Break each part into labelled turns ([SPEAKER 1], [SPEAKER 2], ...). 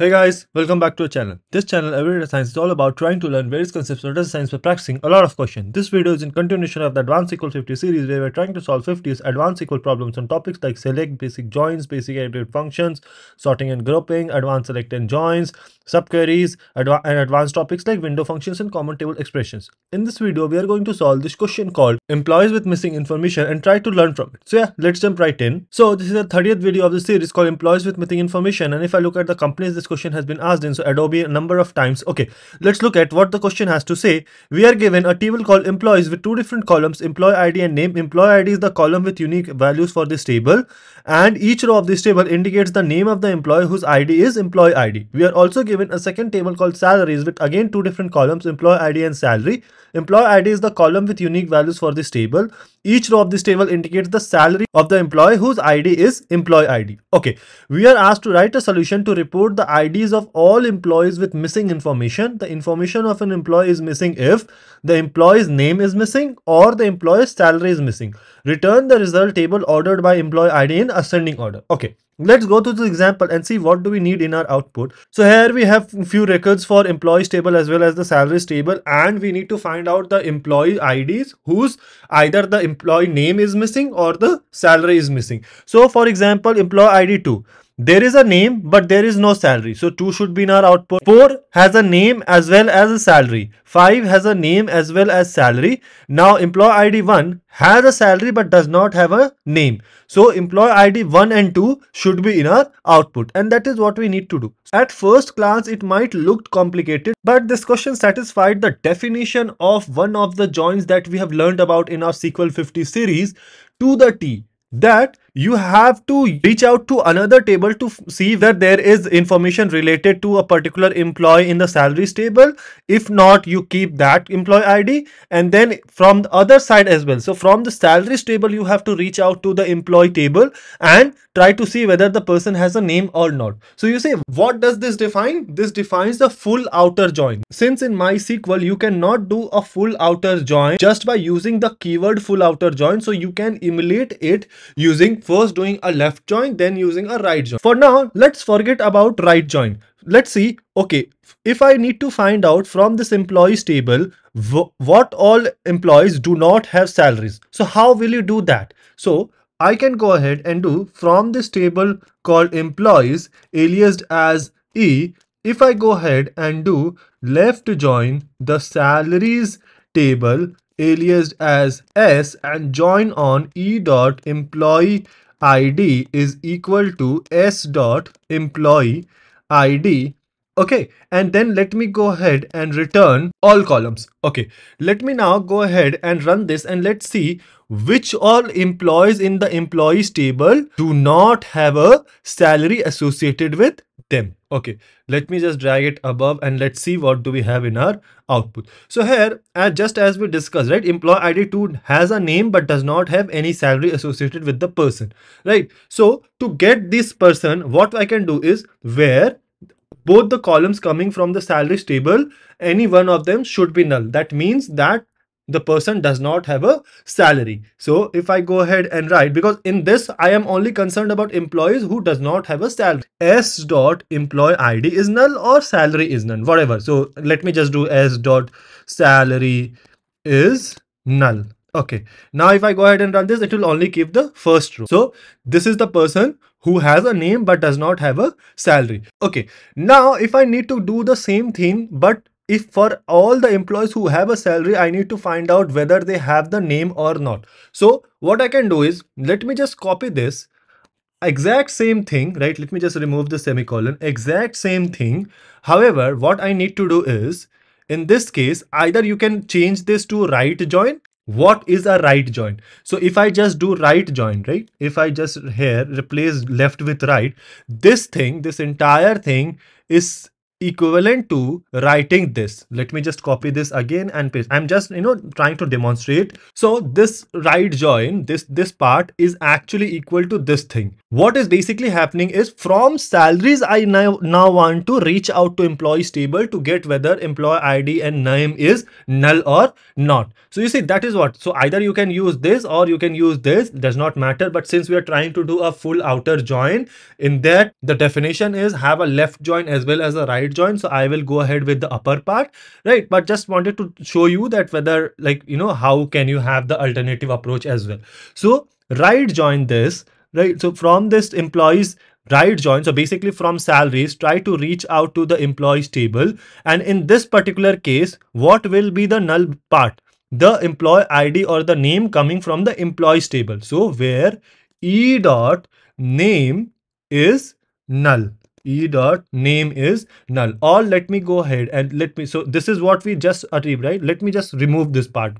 [SPEAKER 1] Hey guys, welcome back to our channel. This channel, Everyday Data Science, is all about trying to learn various concepts of data science by practicing a lot of questions. This video is in continuation of the Advanced SQL 50 series where we're trying to solve 50s advanced SQL problems on topics like select, basic joins, basic aggregate functions, sorting and grouping, advanced select and joins, subqueries, adva and advanced topics like window functions and common table expressions. In this video, we are going to solve this question called employees with missing information and try to learn from it. So yeah, let's jump right in. So this is the 30th video of the series called employees with missing information and if I look at the companies this question has been asked in so Adobe a number of times. Okay, let's look at what the question has to say. We are given a table called employees with two different columns employee ID and name. Employee ID is the column with unique values for this table and each row of this table indicates the name of the employee whose ID is employee ID. We are also given a second table called salaries with again two different columns employee ID and salary. Employee ID is the column with unique values for this table. Each row of this table indicates the salary of the employee whose ID is employee ID. Okay, we are asked to write a solution to report the IDs of all employees with missing information. The information of an employee is missing if the employee's name is missing or the employee's salary is missing. Return the result table ordered by employee ID in ascending order. Okay, Let's go to the example and see what do we need in our output. So here we have few records for employees table as well as the salaries table and we need to find out the employee IDs whose either the employee name is missing or the salary is missing. So for example, employee ID 2 there is a name but there is no salary. So 2 should be in our output. 4 has a name as well as a salary. 5 has a name as well as salary. Now employee id 1 has a salary but does not have a name. So employee id 1 and 2 should be in our output. And that is what we need to do. At first glance it might look complicated but this question satisfied the definition of one of the joins that we have learned about in our sql 50 series to the t. That you have to reach out to another table to see where there is information related to a particular employee in the salaries table if not you keep that employee id and then from the other side as well. So from the salaries table you have to reach out to the employee table and try to see whether the person has a name or not. So you say what does this define? This defines the full outer join. Since in mysql you cannot do a full outer join just by using the keyword full outer join. So you can emulate it using first doing a left join then using a right join for now let's forget about right join let's see okay if i need to find out from this employees table what all employees do not have salaries. So how will you do that? So i can go ahead and do from this table called employees aliased as e if i go ahead and do left join the salaries table aliased as s and join on e dot employee id is equal to s dot employee id okay and then let me go ahead and return all columns. Okay let me now go ahead and run this and let's see which all employees in the employees table do not have a salary associated with them. Okay let me just drag it above and let's see what do we have in our output. So here just as we discussed right employee id 2 has a name but does not have any salary associated with the person right? So to get this person what i can do is where both the columns coming from the salaries table any one of them should be null. That means that the person does not have a salary. So if I go ahead and write, because in this, I am only concerned about employees who does not have a salary. S dot employee ID is null or salary is null, whatever. So let me just do S dot salary is null. Okay. Now if I go ahead and run this, it will only keep the first row. So this is the person who has a name but does not have a salary. Okay. Now if I need to do the same thing, but if for all the employees who have a salary, I need to find out whether they have the name or not. So what I can do is, let me just copy this exact same thing, right? Let me just remove the semicolon, exact same thing. However, what I need to do is, in this case, either you can change this to right join. What is a right join? So if I just do right join, right? If I just here replace left with right, this thing, this entire thing is equivalent to writing this. Let me just copy this again and paste. I'm just, you know, trying to demonstrate. So this right join, this, this part is actually equal to this thing. What is basically happening is from salaries, I now, now want to reach out to employees table to get whether employee ID and name is null or not. So you see that is what. So either you can use this or you can use this does not matter. But since we are trying to do a full outer join in that the definition is have a left join as well as a right join so i will go ahead with the upper part right? But just wanted to show you that whether like you know how can you have the alternative approach as well. So right join this right? So from this employees right join so basically from salaries try to reach out to the employees table. And in this particular case what will be the null part? The employee id or the name coming from the employees table. So where e dot name is null e dot name is null or let me go ahead and let me so this is what we just achieved right? Let me just remove this part.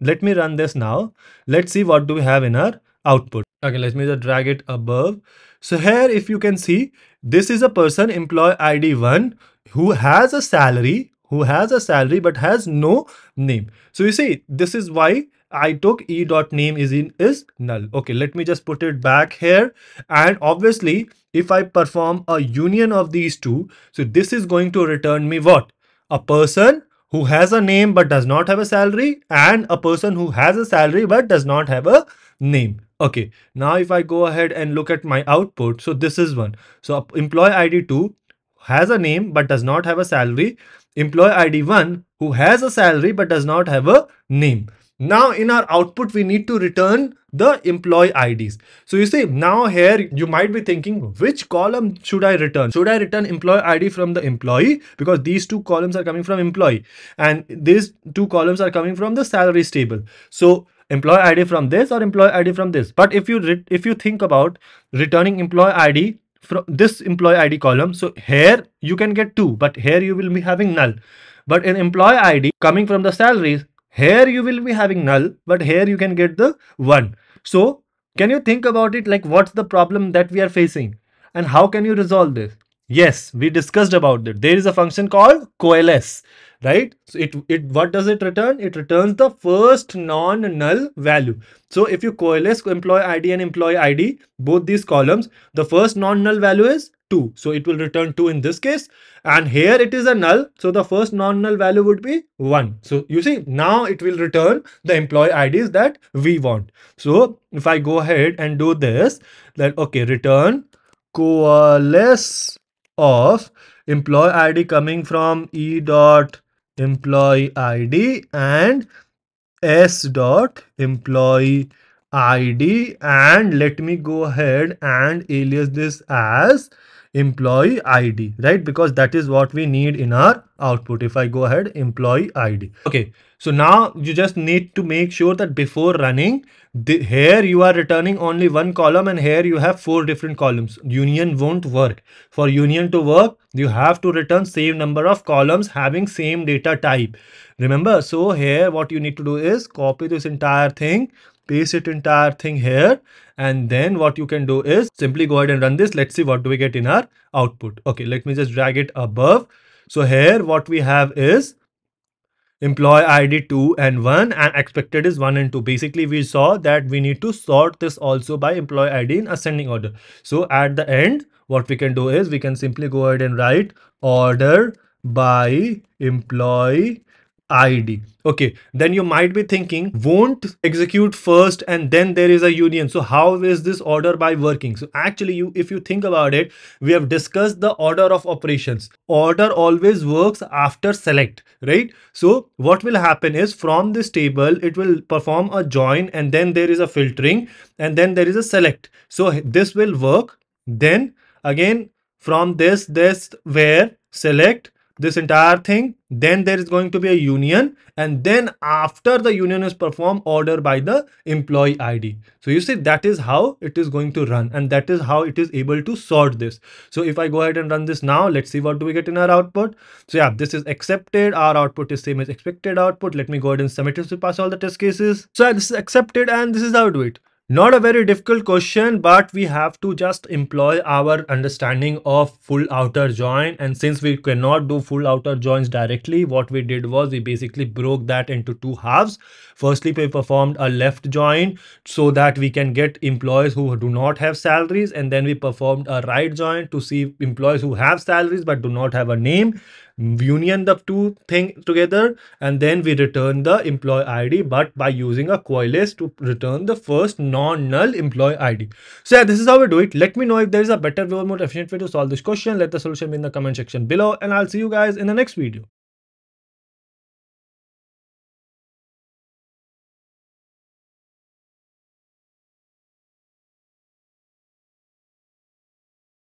[SPEAKER 1] Let me run this now. Let's see what do we have in our output. Okay let me just drag it above. So here if you can see this is a person employee id 1 who has a salary who has a salary but has no name. So you see this is why I took e dot name is in is null. Okay, let me just put it back here. And obviously, if I perform a union of these two, so this is going to return me what? A person who has a name but does not have a salary and a person who has a salary but does not have a name. Okay, now if I go ahead and look at my output, so this is one. So employee ID 2 has a name but does not have a salary. Employee ID 1 who has a salary but does not have a name. Now in our output, we need to return the employee IDs. So you see now here you might be thinking which column should I return? Should I return employee ID from the employee because these two columns are coming from employee and these two columns are coming from the salaries table. So employee ID from this or employee ID from this. But if you if you think about returning employee ID from this employee ID column, so here you can get two, but here you will be having null. But in employee ID coming from the salaries, here you will be having null, but here you can get the 1. So can you think about it like what's the problem that we are facing and how can you resolve this? Yes, we discussed about it. There is a function called coalesce, right? So it, it what does it return? It returns the first non-null value. So if you coalesce employee ID and employee ID, both these columns, the first non-null value is 2. So it will return 2 in this case. And here it is a null. So the first non-null value would be 1. So you see now it will return the employee IDs that we want. So if I go ahead and do this, then okay, return coalesce of employee ID coming from e dot employee ID and s dot employee id and let me go ahead and alias this as employee id right? Because that is what we need in our output if i go ahead employee id okay so now you just need to make sure that before running the, here you are returning only one column and here you have four different columns. Union won't work. For union to work you have to return same number of columns having same data type. Remember so here what you need to do is copy this entire thing paste it entire thing here and then what you can do is simply go ahead and run this. Let's see what do we get in our output. Okay let me just drag it above. So here what we have is employee id 2 and 1 and expected is 1 and 2 basically we saw that we need to sort this also by employee id in ascending order. So at the end what we can do is we can simply go ahead and write order by employee id okay then you might be thinking won't execute first and then there is a union. So how is this order by working? So actually you if you think about it we have discussed the order of operations. Order always works after select right? So what will happen is from this table it will perform a join and then there is a filtering and then there is a select. So this will work. Then again from this this where select this entire thing then there is going to be a union and then after the union is performed order by the employee id so you see that is how it is going to run and that is how it is able to sort this. So if i go ahead and run this now let's see what do we get in our output. So yeah this is accepted. Our output is same as expected output. Let me go ahead and submit it to pass all the test cases. So yeah, this is accepted and this is how to do it Not a very difficult question, but we have to just employ our understanding of full outer join. And since we cannot do full outer joins directly, what we did was we basically broke that into two halves. Firstly, we performed a left join so that we can get employees who do not have salaries. And then we performed a right join to see employees who have salaries but do not have a name union the two things together and then we return the employee id but by using a coalesce to return the first non-null employee id so yeah this is how we do it. Let me know if there is a better way or more efficient way to solve this question. Let the solution be in the comment section below and i'll see you guys in the next video